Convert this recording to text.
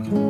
Mm-hmm.